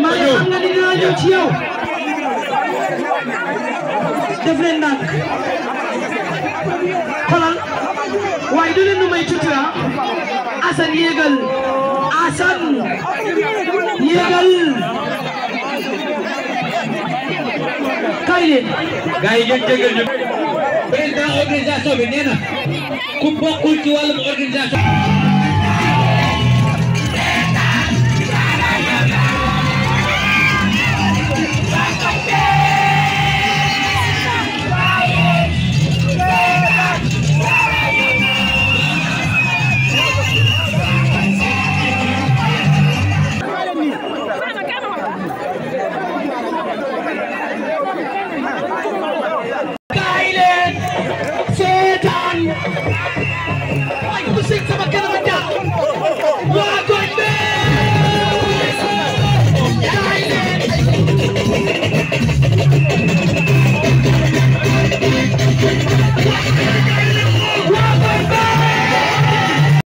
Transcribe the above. maa ngi nga ni dinaa ñëw ci yow def leen ndànk xoolal waaye du leen nu may tuuti ah Assane yéegal Assane yéegal kay leen gars yi ngeen jégal ñu président organisation bi nee na ku bokkul ci wàllum organisation waaye ku siit sama kanam daaw waa goñ bee yaay leen